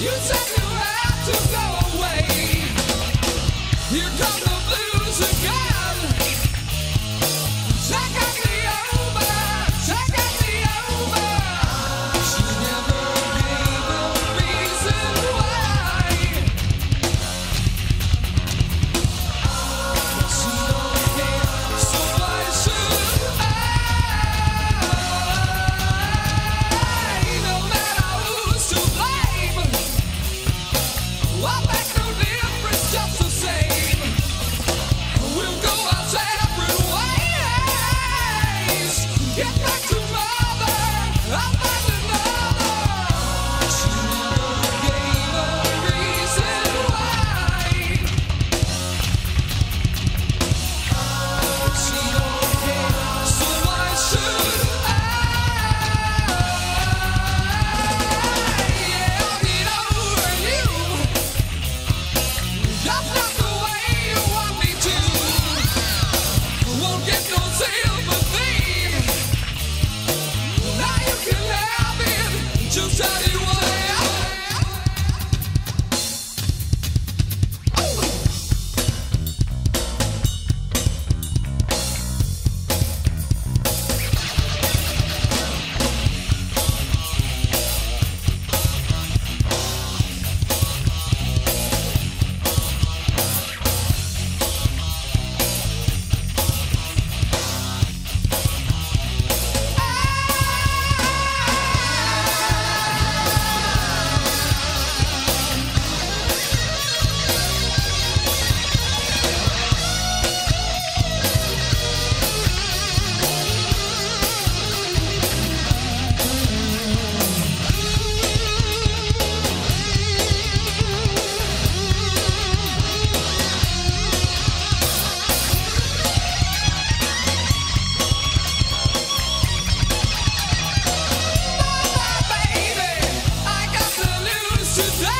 You say today.